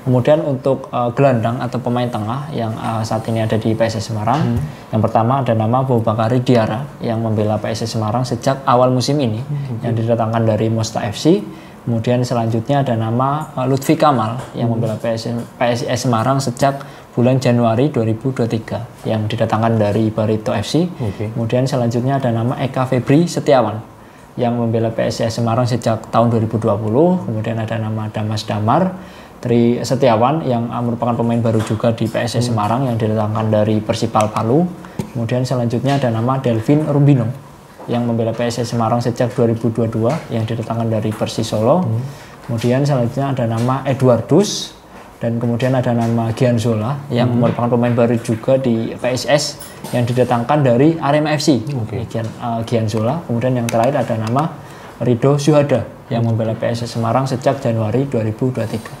Kemudian untuk uh, gelandang atau pemain tengah yang uh, saat ini ada di PSS Semarang, hmm. yang pertama ada nama Abu Bakari Diara yang membela PSS Semarang sejak awal musim ini, hmm. yang didatangkan dari Mosta FC. Kemudian selanjutnya ada nama uh, Lutfi Kamal yang hmm. membela PSS, PSS Semarang sejak bulan Januari 2023 yang didatangkan dari Barito FC. Okay. Kemudian selanjutnya ada nama Eka Febri Setiawan yang membela PSS Semarang sejak tahun 2020. Kemudian ada nama Damas Damar Tri Setiawan yang merupakan pemain baru juga di PSS hmm. Semarang yang didatangkan dari Persipal Palu. Kemudian selanjutnya ada nama Delvin Rubino yang membela PSS Semarang sejak 2022 yang didatangkan dari Persis Solo. Hmm. Kemudian selanjutnya ada nama Edwardus dan kemudian ada nama Gian Zola yang hmm. merupakan pemain baru juga di PSS yang didatangkan dari Arema FC. Okay. Gian, uh, Gian Zola. Kemudian yang terakhir ada nama Rido Syuhada yang membela PSS Semarang sejak Januari 2023.